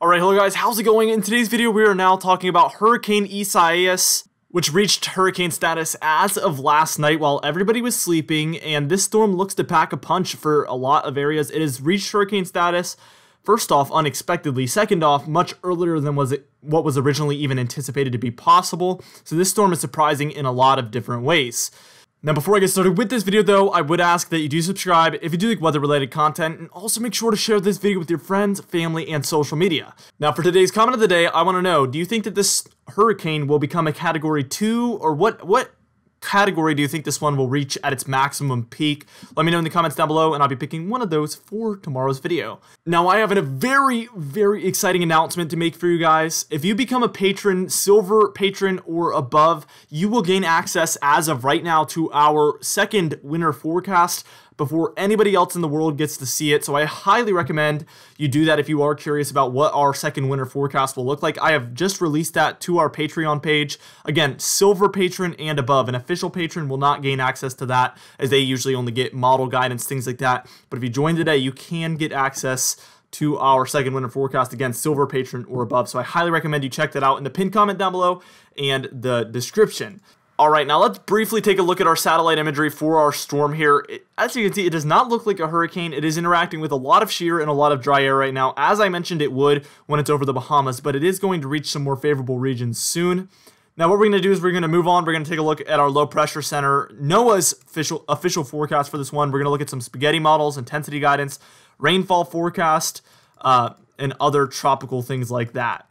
Alright, hello guys, how's it going? In today's video, we are now talking about Hurricane Isaias, which reached hurricane status as of last night while everybody was sleeping, and this storm looks to pack a punch for a lot of areas. It has reached hurricane status, first off, unexpectedly, second off, much earlier than was it, what was originally even anticipated to be possible, so this storm is surprising in a lot of different ways. Now, before I get started with this video, though, I would ask that you do subscribe if you do like weather-related content, and also make sure to share this video with your friends, family, and social media. Now, for today's comment of the day, I want to know, do you think that this hurricane will become a Category 2, or what, what category do you think this one will reach at its maximum peak? Let me know in the comments down below and I'll be picking one of those for tomorrow's video. Now I have a very, very exciting announcement to make for you guys. If you become a patron, silver patron or above, you will gain access as of right now to our second winter forecast before anybody else in the world gets to see it. So I highly recommend you do that if you are curious about what our second winter forecast will look like. I have just released that to our Patreon page. Again, silver patron and above. An official patron will not gain access to that as they usually only get model guidance, things like that. But if you join today, you can get access to our second winter forecast again silver patron or above so i highly recommend you check that out in the pinned comment down below and the description all right, now let's briefly take a look at our satellite imagery for our storm here. As you can see, it does not look like a hurricane. It is interacting with a lot of shear and a lot of dry air right now, as I mentioned it would when it's over the Bahamas, but it is going to reach some more favorable regions soon. Now, what we're going to do is we're going to move on. We're going to take a look at our low pressure center, NOAA's official, official forecast for this one. We're going to look at some spaghetti models, intensity guidance, rainfall forecast, uh, and other tropical things like that.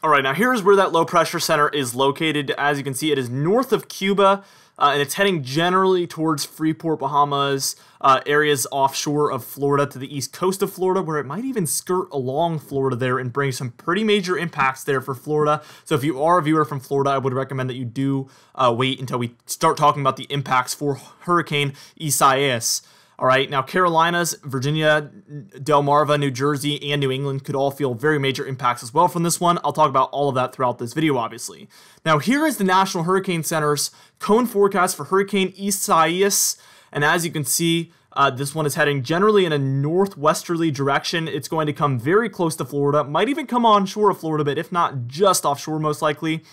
All right, now here's where that low pressure center is located. As you can see, it is north of Cuba, uh, and it's heading generally towards Freeport, Bahamas, uh, areas offshore of Florida to the east coast of Florida, where it might even skirt along Florida there and bring some pretty major impacts there for Florida. So if you are a viewer from Florida, I would recommend that you do uh, wait until we start talking about the impacts for Hurricane Isaias. All right, now Carolinas, Virginia, Delmarva, New Jersey, and New England could all feel very major impacts as well from this one. I'll talk about all of that throughout this video, obviously. Now, here is the National Hurricane Center's cone forecast for Hurricane Isaias, and as you can see, uh, this one is heading generally in a northwesterly direction. It's going to come very close to Florida, might even come onshore of Florida, but if not just offshore, most likely.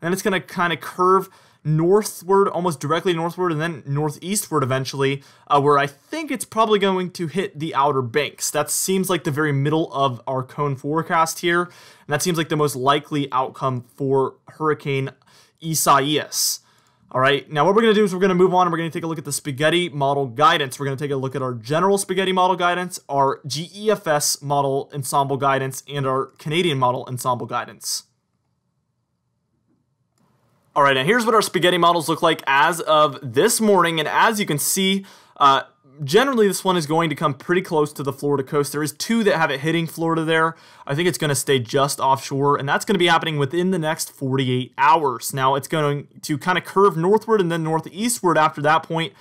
And it's going to kind of curve northward, almost directly northward, and then northeastward eventually, uh, where I think it's probably going to hit the Outer Banks. That seems like the very middle of our cone forecast here, and that seems like the most likely outcome for Hurricane Isaias. All right, now what we're going to do is we're going to move on and we're going to take a look at the spaghetti model guidance. We're going to take a look at our general spaghetti model guidance, our GEFS model ensemble guidance, and our Canadian model ensemble guidance. All right, now here's what our spaghetti models look like as of this morning. And as you can see, uh, generally this one is going to come pretty close to the Florida coast. There is two that have it hitting Florida there. I think it's going to stay just offshore, and that's going to be happening within the next 48 hours. Now, it's going to kind of curve northward and then northeastward after that point,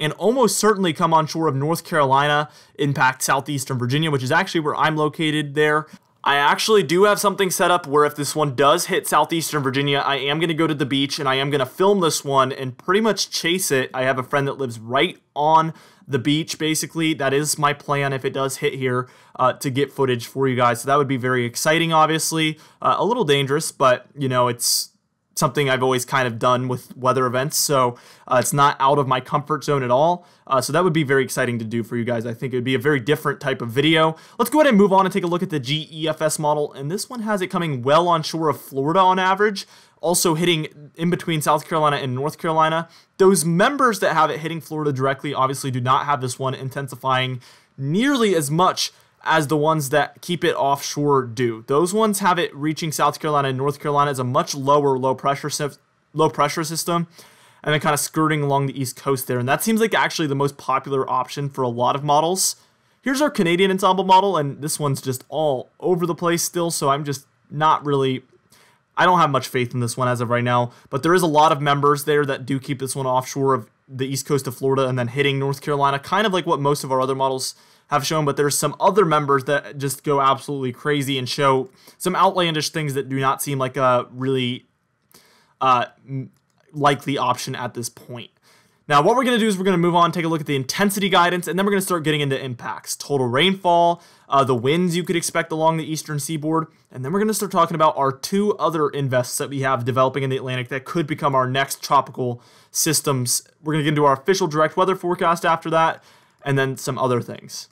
and almost certainly come on shore of North Carolina, impact southeastern Virginia, which is actually where I'm located there. I actually do have something set up where if this one does hit southeastern Virginia, I am going to go to the beach and I am going to film this one and pretty much chase it. I have a friend that lives right on the beach, basically. That is my plan if it does hit here uh, to get footage for you guys. So that would be very exciting, obviously. Uh, a little dangerous, but, you know, it's something I've always kind of done with weather events. So uh, it's not out of my comfort zone at all. Uh, so that would be very exciting to do for you guys. I think it would be a very different type of video. Let's go ahead and move on and take a look at the GEFS model. And this one has it coming well on shore of Florida on average. Also hitting in between South Carolina and North Carolina. Those members that have it hitting Florida directly obviously do not have this one intensifying nearly as much as the ones that keep it offshore do. Those ones have it reaching South Carolina and North Carolina as a much lower low pressure low pressure system and then kind of skirting along the east coast there. And that seems like actually the most popular option for a lot of models. Here's our Canadian ensemble model, and this one's just all over the place still, so I'm just not really I don't have much faith in this one as of right now, but there is a lot of members there that do keep this one offshore of the east coast of Florida and then hitting North Carolina, kind of like what most of our other models have shown, but there's some other members that just go absolutely crazy and show some outlandish things that do not seem like a really uh, likely option at this point. Now, what we're going to do is we're going to move on, take a look at the intensity guidance, and then we're going to start getting into impacts. Total rainfall, uh, the winds you could expect along the eastern seaboard, and then we're going to start talking about our two other invests that we have developing in the Atlantic that could become our next tropical systems. We're going to get into our official direct weather forecast after that, and then some other things.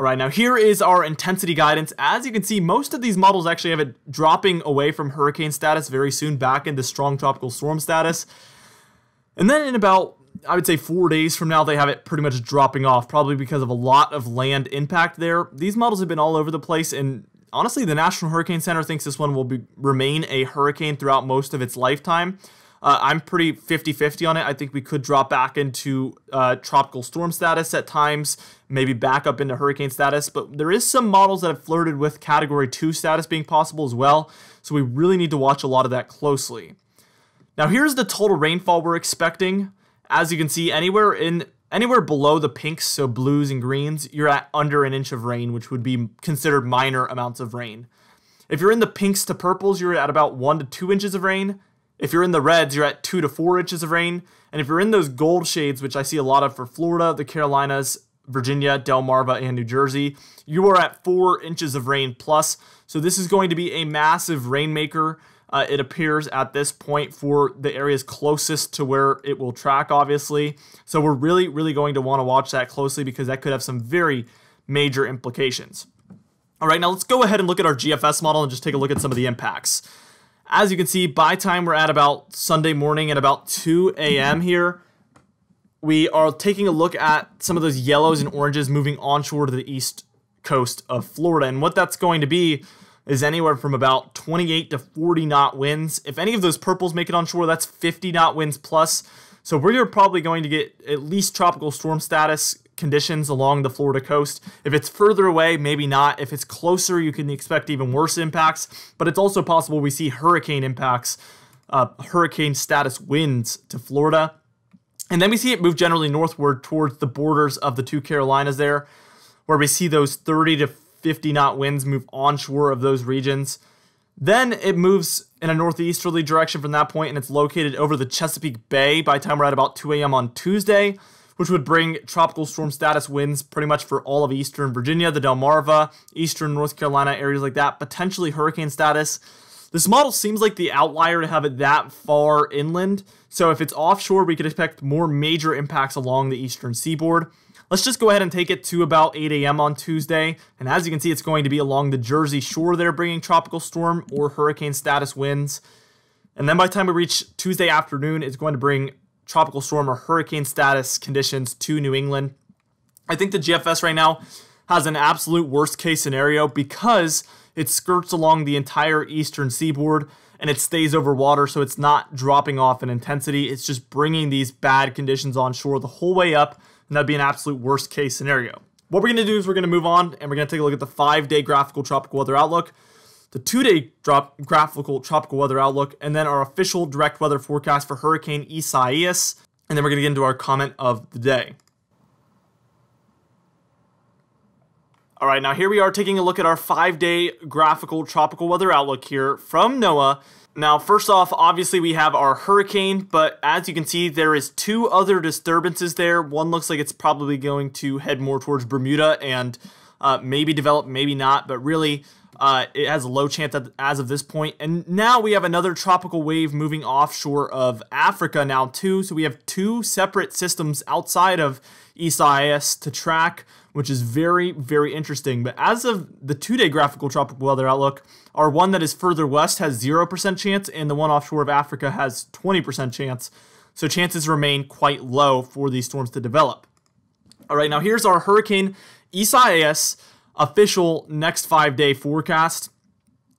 All right, now here is our intensity guidance. As you can see, most of these models actually have it dropping away from hurricane status very soon back into strong tropical storm status. And then in about, I would say four days from now, they have it pretty much dropping off, probably because of a lot of land impact there. These models have been all over the place, and honestly, the National Hurricane Center thinks this one will be, remain a hurricane throughout most of its lifetime. Uh, I'm pretty 50 50 on it. I think we could drop back into uh, tropical storm status at times, maybe back up into hurricane status. But there is some models that have flirted with category 2 status being possible as well. So we really need to watch a lot of that closely. Now, here's the total rainfall we're expecting. As you can see, anywhere in anywhere below the pinks, so blues and greens, you're at under an inch of rain, which would be considered minor amounts of rain. If you're in the pinks to purples, you're at about one to two inches of rain. If you're in the reds, you're at two to four inches of rain. And if you're in those gold shades, which I see a lot of for Florida, the Carolinas, Virginia, Delmarva, and New Jersey, you are at four inches of rain plus. So this is going to be a massive rainmaker. Uh, it appears at this point for the areas closest to where it will track, obviously. So we're really, really going to want to watch that closely because that could have some very major implications. All right, now let's go ahead and look at our GFS model and just take a look at some of the impacts. As you can see, by time we're at about Sunday morning at about 2 a.m. here, we are taking a look at some of those yellows and oranges moving onshore to the east coast of Florida. And what that's going to be is anywhere from about 28 to 40 knot winds. If any of those purples make it onshore, that's 50 knot winds plus. So we're probably going to get at least tropical storm status conditions along the Florida coast. If it's further away, maybe not. If it's closer, you can expect even worse impacts. But it's also possible we see hurricane impacts, uh, hurricane status winds to Florida. And then we see it move generally northward towards the borders of the two Carolinas there, where we see those 30 to 50 knot winds move onshore of those regions. Then it moves in a northeasterly direction from that point, and it's located over the Chesapeake Bay by the time we're at about 2 a.m. on Tuesday which would bring tropical storm status winds pretty much for all of eastern Virginia, the Delmarva, eastern North Carolina, areas like that, potentially hurricane status. This model seems like the outlier to have it that far inland, so if it's offshore, we could expect more major impacts along the eastern seaboard. Let's just go ahead and take it to about 8 a.m. on Tuesday, and as you can see, it's going to be along the Jersey shore there, bringing tropical storm or hurricane status winds. And then by the time we reach Tuesday afternoon, it's going to bring tropical storm or hurricane status conditions to New England. I think the GFS right now has an absolute worst case scenario because it skirts along the entire eastern seaboard and it stays over water, so it's not dropping off in intensity. It's just bringing these bad conditions on shore the whole way up, and that'd be an absolute worst case scenario. What we're gonna do is we're gonna move on and we're gonna take a look at the five day graphical tropical weather outlook the two day drop graphical tropical weather outlook, and then our official direct weather forecast for Hurricane Isaias. And then we're going to get into our comment of the day. All right, now here we are taking a look at our five day graphical tropical weather outlook here from NOAA. Now, first off, obviously we have our hurricane, but as you can see, there is two other disturbances there. One looks like it's probably going to head more towards Bermuda and uh, maybe develop, maybe not, but really uh, it has a low chance as of this point. And now we have another tropical wave moving offshore of Africa now too. So we have two separate systems outside of Isaias to track, which is very, very interesting. But as of the two-day graphical tropical weather outlook, our one that is further west has 0% chance and the one offshore of Africa has 20% chance. So chances remain quite low for these storms to develop. All right, now here's our hurricane Isaias official next five day forecast.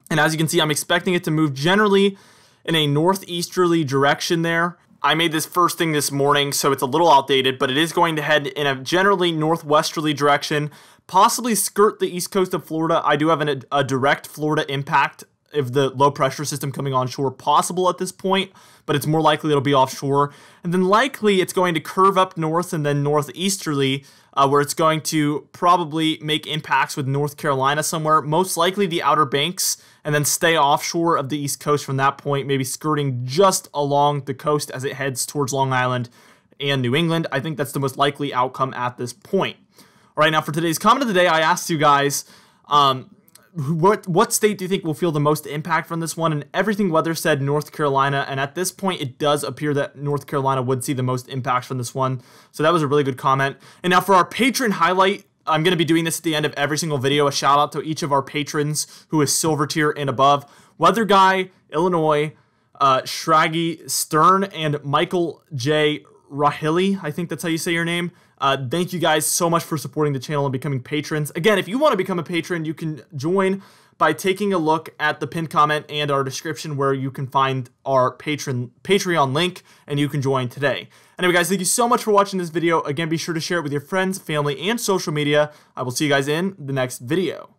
And as you can see, I'm expecting it to move generally in a northeasterly direction there. I made this first thing this morning, so it's a little outdated, but it is going to head in a generally northwesterly direction, possibly skirt the east coast of Florida. I do have an, a direct Florida impact if the low pressure system coming onshore possible at this point, but it's more likely it'll be offshore. And then likely it's going to curve up north and then northeasterly, uh, where it's going to probably make impacts with North Carolina somewhere, most likely the Outer Banks, and then stay offshore of the East Coast from that point, maybe skirting just along the coast as it heads towards Long Island and New England. I think that's the most likely outcome at this point. All right, now for today's comment of the day, I asked you guys. Um, what what state do you think will feel the most impact from this one? And everything weather said North Carolina, and at this point, it does appear that North Carolina would see the most impact from this one. So that was a really good comment. And now for our patron highlight, I'm going to be doing this at the end of every single video. A shout out to each of our patrons who is silver tier and above: Weather Guy, Illinois, uh, Shraggy Stern, and Michael J. Rahili. I think that's how you say your name. Uh, thank you guys so much for supporting the channel and becoming patrons. Again, if you want to become a patron, you can join by taking a look at the pinned comment and our description where you can find our patron Patreon link and you can join today. Anyway, guys, thank you so much for watching this video. Again, be sure to share it with your friends, family, and social media. I will see you guys in the next video.